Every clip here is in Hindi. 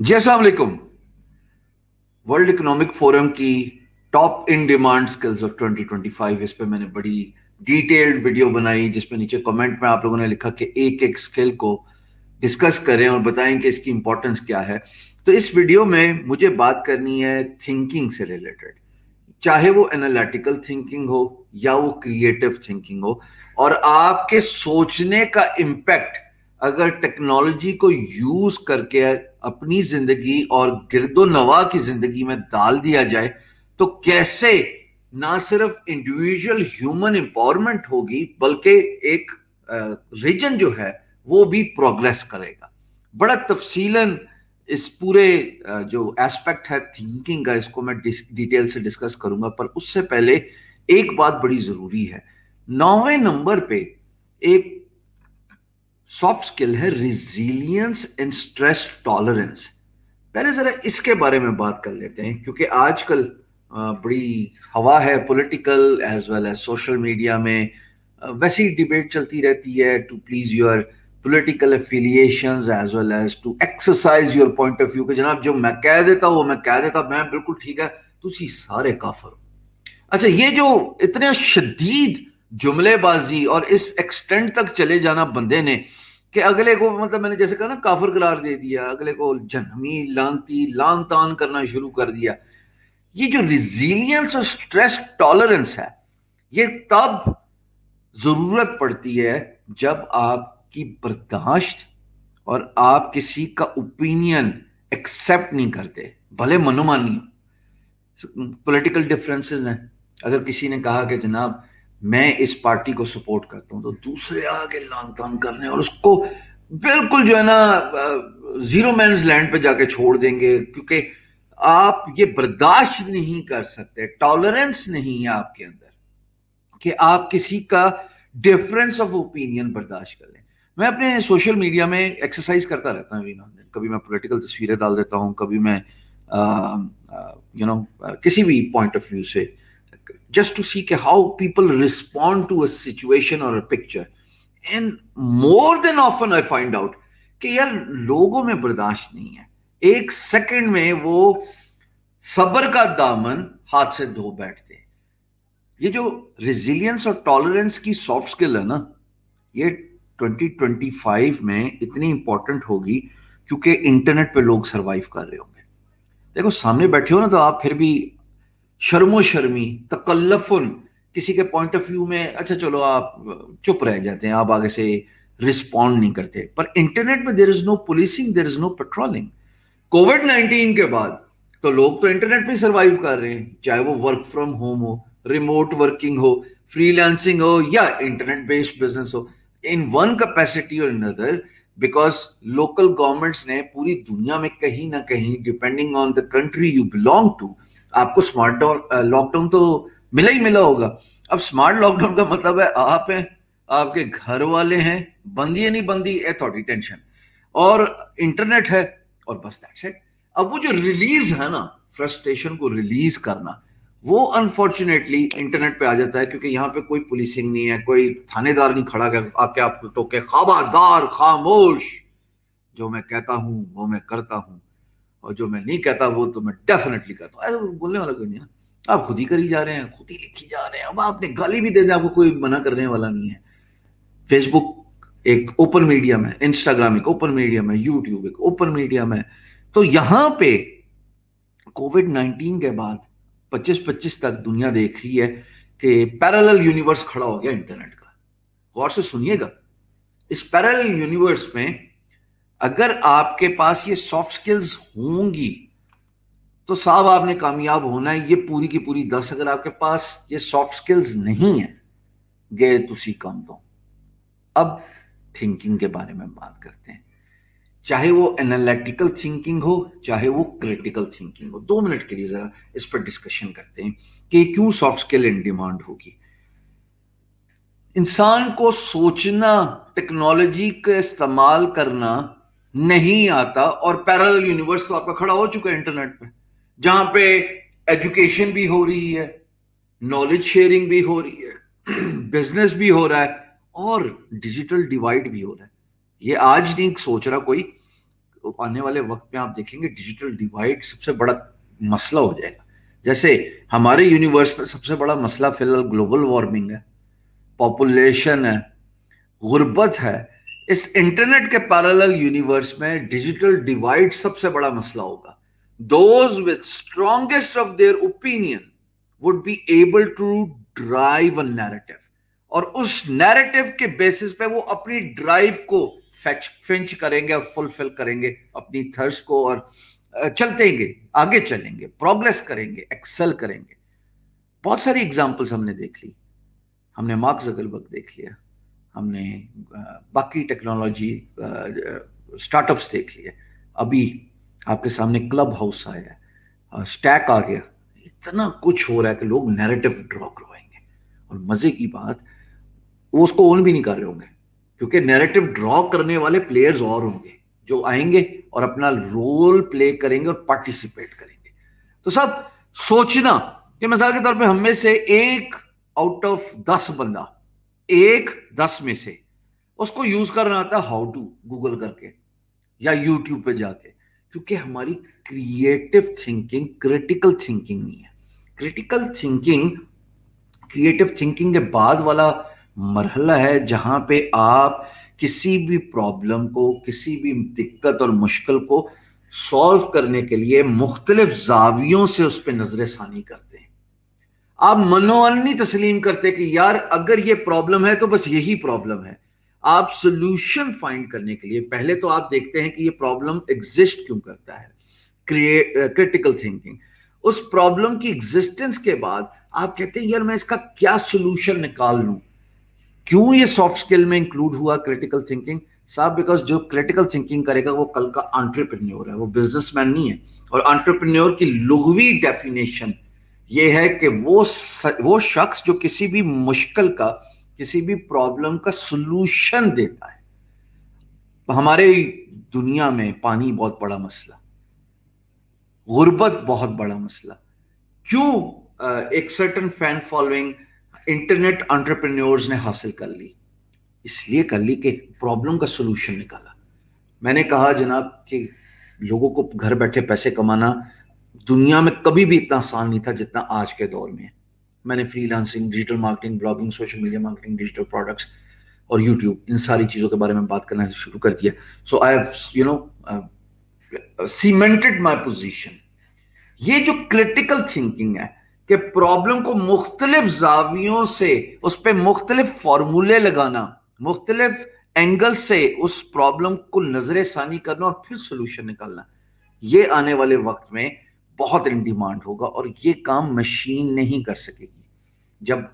जी असलकुम वर्ल्ड इकोनॉमिक फोरम की top in demand skills of 2025 इस पे मैंने बड़ी डिटेल्ड वीडियो बनाई जिसमें नीचे कमेंट में आप लोगों ने लिखा कि एक एक स्किल को डिस्कस करें और बताएँ कि इसकी इंपॉर्टेंस क्या है। तो इस वीडियो में मुझे बात करनी है थिंकिंग से रिलेटेड चाहे वो एनालिटिकल थिंकिंग हो या वो क्रिएटिव थिंकिंग हो, और आपके सोचने का इम्पैक्ट अगर टेक्नोलॉजी को यूज़ करके अपनी ज़िंदगी और गिरदो नवा की ज़िंदगी में डाल दिया जाए तो कैसे ना सिर्फ़ इंडिविजुअल ह्यूमन एम्पावरमेंट होगी, बल्कि एक रीजन जो है, वो भी प्रोग्रेस करेगा। बड़ा तफसीलन इस पूरे जो एस्पेक्ट है थिंकिंग का, इसको मैं डिटेल से डिस्कस करूँगा, पर उससे पहले एक बात बड़ी ज़रूरी है। नौवे नंबर पे एक सॉफ्ट स्किल है रिजिलियंस एंड स्ट्रेस टॉलरेंस पहले जरा इसके बारे में बात कर लेते हैं, क्योंकि आजकल बड़ी हवा है political as well as social media में। वैसी डिबेट चलती रहती है to please your political affiliations as well as to exercise your point of view कि जनाब जो मैं कह देता वो मैं कह देता, मैं बिल्कुल ठीक है, तुसी सारे काफर अच्छा ये जो इतने शदीद जुमलेबाजी और इस एक्सटेंड तक चले जाना बंदे ने कि अगले को मतलब मैंने जैसे कहा ना, काफर करार दे दिया, अगले को जनमी लानती लान तान करना शुरू कर दिया। ये जो रिजिलियंस और स्ट्रेस टॉलरेंस है, ये तब ज़रूरत पड़ती है जब आपकी बर्दाश्त और आप किसी का ओपिनियन एक्सेप्ट नहीं करते, भले मनोमानी पॉलिटिकल डिफरेंसेस हैं। अगर किसी ने कहा कि जनाब मैं इस पार्टी को सपोर्ट करता हूँ तो दूसरे आगे लान तान करने और उसको बिल्कुल जो है ना ज़ीरो मैन लैंड पे जाके छोड़ देंगे क्योंकि आप ये बर्दाश्त नहीं कर सकते टॉलरेंस नहीं है आपके अंदर कि आप किसी का डिफरेंस ऑफ़ ओपिनियन बर्दाश्त कर लें। मैं अपने सोशल मीडिया में एक्सरसाइज करता रहता हूँ कभी मैं पॉलिटिकल तस्वीरें डाल देता हूँ कभी मैं यू नो you know, किसी भी पॉइंट ऑफ़ व्यू से। Just to see how people respond to a situation or a picture. And more than often I find out कि यार लोगों में बर्दाश्त नहीं है एक सेकंड में वो सबर का दामन हाथ से धो बैठते ये जो रेजिलियंस और टॉलरेंस की सॉफ्ट स्किल है ना ये 2025 में इतनी इंपॉर्टेंट होगी क्योंकि इंटरनेट पे लोग सरवाइव कर रहे होंगे देखो सामने बैठे हो ना तो आप फिर भी शर्मो शर्मी, तकल्लफुन, किसी के पॉइंट ऑफ़ व्यू में अच्छा चलो आप चुप रह जाते हैं, आप आगे से रिस्पॉन्ड नहीं करते। पर इंटरनेट में there is no policing there is no patrolling covid nineteen के बाद तो लोग तो इंटरनेट पे सर्वाइव कर रहे हैं, चाहे वो वर्क फ्रॉम होम हो रिमोट वर्किंग हो फ्रीलांसिंग हो, या इंटरनेट बेस्ड बिज़नेस हो। इन वन कैपेसिटी और अनदर बिकॉज़ लोकल गवर्नमेंट्स ने पूरी दुनिया में कहीं ना कहीं depending on the country you belong to आपको स्मार्ट लॉकडाउन तो मिला ही मिला होगा। अब स्मार्ट लॉकडाउन का मतलब है आप हैं, आपके घर वाले हैं, बंदी है नहीं बंदी है थोड़ी टेंशन और इंटरनेट है, और बस दैट्स इट अब वो जो रिलीज़ है ना फ्रस्ट्रेशन को रिलीज़ करना, वो अनफॉर्चुनेटली इंटरनेट पे आ जाता है, क्योंकि यहाँ पे कोई पुलिसिंग नहीं है, कोई थानेदार नहीं खड़ा आके आपको टोके, खबरदार, खामोश! जो मैं कहता हूँ, वो मैं करता हूँ। और जो मैं नहीं कहता वो तो मैं डेफिनेटली करता हूँ। ऐसा बोलने वाला कोई नहीं ना। आप खुद ही करी जा रहे हैं, खुद ही लिखी जा रहे हैं। अब आपने गाली भी दे दें, आपको कोई मना करने वाला नहीं है। फेसबुक एक ओपन मीडियम है इंस्टाग्राम एक ओपन मीडियम है यूट्यूब एक ओपन मीडियम है तो यहाँ पे कोविड नाइनटीन के बाद 25-25 तक दुनिया देख रही है कि पैरेलल यूनिवर्स खड़ा हो गया इंटरनेट का। गौर से सुनिएगा। इस पैरेलल यूनिवर्स में अगर आपके पास ये सॉफ्ट स्किल्स होंगी तो साहब आपने कामयाब होना है। ये पूरी की पूरी दस अगर आपके पास ये सॉफ्ट स्किल्स नहीं है, गए तुसी कम दो। अब थिंकिंग के बारे में बात करते हैं। चाहे वो एनालिटिकल थिंकिंग हो, चाहे वो क्रिटिकल थिंकिंग हो, दो मिनट के लिए जरा इस पर डिस्कशन करते हैं कि क्यों सॉफ्ट स्किल इन डिमांड होगी। इंसान को सोचना टेक्नोलॉजी का इस्तेमाल करना नहीं आता और पैरल यूनिवर्स तो आपका खड़ा हो चुका है इंटरनेट पे, जहाँ पे एजुकेशन भी हो रही है नॉलेज शेयरिंग भी हो रही है बिज़नेस भी हो रहा है, और डिजिटल डिवाइड भी हो रहा है। ये आज नहीं सोच रहा कोई, आने वाले वक्त में आप देखेंगे डिजिटल डिवाइड सबसे बड़ा मसला हो जाएगा। जैसे हमारे यूनिवर्स में सबसे बड़ा मसला फ़िलहाल ग्लोबल वार्मिंग है पॉपुलेशन है, गुर्बत है इस इंटरनेट के पैरेलल यूनिवर्स में डिजिटल डिवाइड सबसे बड़ा मसला होगा। Those with strongest of their opinion would be able to drive a narrative और उस नैरेटिव के बेसिस पे वो अपनी ड्राइव को फेच फिंच करेंगे और फुलफिल करेंगे, अपनी थर्स को और चलतेंगे, आगे चलेंगे प्रोग्रेस करेंगे एक्सेल करेंगे। बहुत सारी एग्जांपल्स हमने देख ली। हमने मार्क जगलबर्ग देख लिया। हमने बाकी टेक्नोलॉजी स्टार्टअप्स देख लिए। अभी आपके सामने क्लब हाउस आया स्टैक आ गया। इतना कुछ हो रहा है कि लोग नैरेटिव ड्रॉ करवाएँगे। और मज़े की बात वो उसको ओन भी नहीं कर रहे होंगे, क्योंकि नैरेटिव ड्रॉ करने वाले प्लेयर्स और होंगे, जो आएँगे और अपना रोल प्ले करेंगे और पार्टिसिपेट करेंगे। तो सब सोचना कि मिसाल के तौर पे हम में से एक आउट ऑफ़ दस बंदा एक दस में से। उसको यूज़ करना आता है हाउ टू गूगल करके, या यूट्यूब पे जाके, क्योंकि हमारी क्रिएटिव थिंकिंग क्रिटिकल थिंकिंग नहीं है। क्रिटिकल थिंकिंग क्रिएटिव थिंकिंग के बाद वाला मरहला है जहाँ पे आप किसी भी प्रॉब्लम को, किसी भी दिक्कत और मुश्किल को सॉल्व करने के लिए मुख्तलिफ़ जावियों से उस पर नज़र षानी करते आप मनोअन्नी तस्लीम करते कि यार, अगर ये प्रॉब्लम है तो बस यही प्रॉब्लम है। आप सोल्यूशन फाइंड करने के लिए, पहले तो आप देखते हैं कि ये प्रॉब्लम एग्जिस्ट क्यों करता है? क्रिटिकल थिंकिंग उस प्रॉब्लम की एग्जिस्टेंस के बाद आप कहते हैं, यार, मैं इसका क्या सोल्यूशन निकाल लूँ? क्यों ये सॉफ्ट स्किल में इंक्लूड हुआ क्रिटिकल थिंकिंग साहब बिकॉज़ जो क्रिटिकल थिंकिंग करेगा, वो कल का एंटरप्रेन्योर है, वो बिजनेसमैन नहीं है। और एंटरप्रेन्योर की लुघवी डेफिनेशन ये है कि वो स, वो शख्स जो किसी भी मुश्किल का किसी भी प्रॉब्लम का सोल्यूशन देता है। हमारे दुनिया में पानी बहुत बड़ा मसला गुर्बत बहुत बड़ा मसला। क्यों एक certain fan following internet entrepreneurs ने हासिल कर ली? इसलिए कर ली कि प्रॉब्लम का सोल्यूशन निकाला। मैंने कहा जनाब कि लोगों को घर बैठे पैसे कमाना दुनिया में कभी भी इतना आसान नहीं था जितना आज के दौर में मैंने freelancing digital marketing blogging social media marketing digital products और यूट्यूब इन सारी चीज़ों के बारे में बात करना शुरू कर दिया। So I have you know cemented my position ये जो क्रिटिकल थिंकिंग है कि प्रॉब्लम को मुख्तलिफ़ जावियों से, उस पर मुख्तलिफ़ फॉर्मूले लगाना, मुख्तलिफ़ एंगल से उस प्रॉब्लम को नज़र षानी करना और फिर सोल्यूशन निकालना, ये आने वाले वक्त में बहुत इन डिमांड होगा और ये काम मशीन नहीं कर सकेगी। जब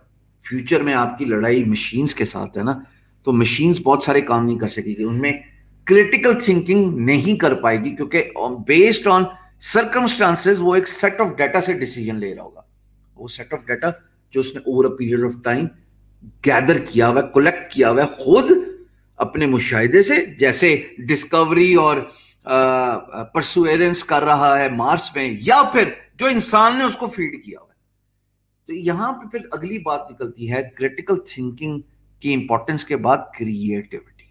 फ्यूचर में आपकी लड़ाई मशीन्स के साथ है ना तो मशीन्स बहुत सारे काम नहीं कर सकेगी। उनमें क्रिटिकल थिंकिंग नहीं कर पाएगी क्योंकि बेस्ड ऑन सर्कमस्टांसेस वो एक सेट ऑफ़ डाटा से डिसीज़न ले रहा होगा। वो सेट ऑफ़ डाटा जो उसने over a period of time gather किया हुआ कलेक्ट किया हुआ खुद अपने मुशाहिदे से, जैसे डिस्कवरी और परसुएरेंस कर रहा है मार्स में, या फिर जो इंसान ने उसको फ़ीड किया हुआ तो यहाँ पे फिर अगली बात निकलती है क्रिटिकल थिंकिंग की इंपॉर्टेंस के बाद क्रिएटिविटी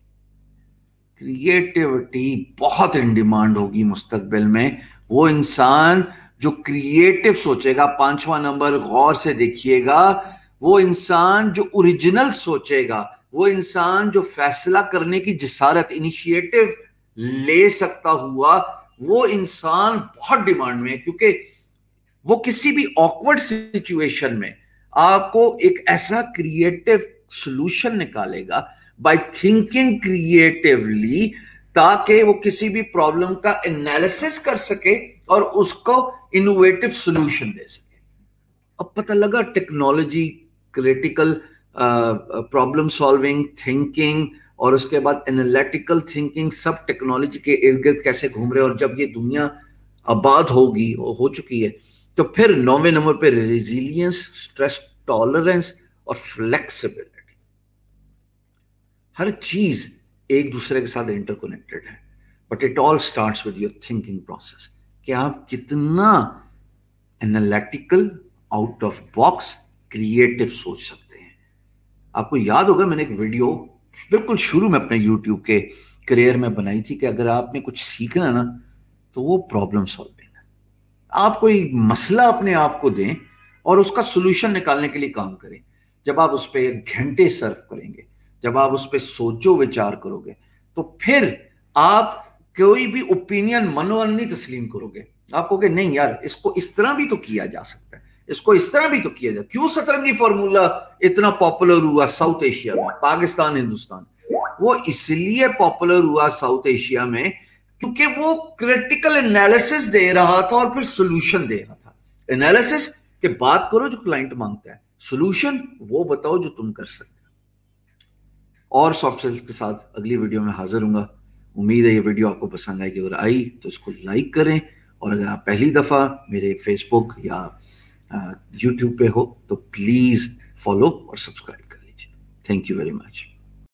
क्रिएटिविटी बहुत इन डिमांड होगी मुस्तकबिल में। वो इंसान जो क्रिएटिव सोचेगा, पांचवा नंबर गौर से देखिएगा, वो इंसान जो ओरिजिनल सोचेगा, वो इंसान जो फैसला करने की जिसारत इनिशिएटिव ले सकता हुआ वो इंसान बहुत डिमांड में है, क्योंकि वो किसी भी ऑकवर्ड सिचुएशन में आपको एक ऐसा क्रिएटिव सोल्यूशन निकालेगा बाय थिंकिंग क्रिएटिवली ताकि वो किसी भी प्रॉब्लम का एनालिसिस कर सके और उसको इनोवेटिव सोल्यूशन दे सके। अब पता लगा technology critical problem solving thinking और उसके बाद एनालिटिकल थिंकिंग सब टेक्नोलॉजी के इर्द गिर्द कैसे घूम रहे और जब ये दुनिया आबाद होगी, हो चुकी है तो फिर नौवे नंबर पे रेजिलियंस स्ट्रेस टॉलरेंस और फ्लेक्सिबिलिटी हर चीज़ एक दूसरे के साथ इंटरकनेक्टेड है। But it all start with your thinking process कि आप कितना analytical out of box creative सोच सकते हैं। आपको याद होगा, मैंने एक वीडियो बिल्कुल शुरू में अपने यूट्यूब के करियर में बनाई थी कि अगर आपने कुछ सीखना ना तो वो प्रॉब्लम सॉल्विंग है आप कोई मसला अपने आप को दें और उसका सोल्यूशन निकालने के लिए काम करें। जब आप उस पर घंटे सर्व करेंगे, जब आप उस पर सोचो, विचार करोगे तो फिर आप कोई भी ओपिनियन मनोअन नहीं तस्लीम करोगे। आप कहोगे, नहीं यार, इसको इस तरह भी तो किया जा सकता है। इसको इस तरह भी तो किया जाए। क्यों सतरंगी फॉर्मूला इतना पॉपुलर हुआ साउथ एशिया में? पाकिस्तान, हिंदुस्तान। वो इसलिए पॉपुलर हुआ साउथ एशिया में क्योंकि वो क्रिटिकल एनालिसिस दे रहा था और फिर सोल्यूशन दे रहा था। एनालिसिस के बात करो जो क्लाइंट माँगता है। सोल्यूशन वो बताओ जो तुम कर सकते और सॉफ्ट स्किल्स के साथ अगली वीडियो में हाजिर हूँगा। उम्मीद है ये वीडियो आपको पसंद आएगी। अगर आई तो इसको लाइक करें। और अगर आप पहली दफ़ा मेरे फेसबुक या यूट्यूब पे हो तो प्लीज़ फॉलो और सब्सक्राइब कर लीजिए। Thank you very much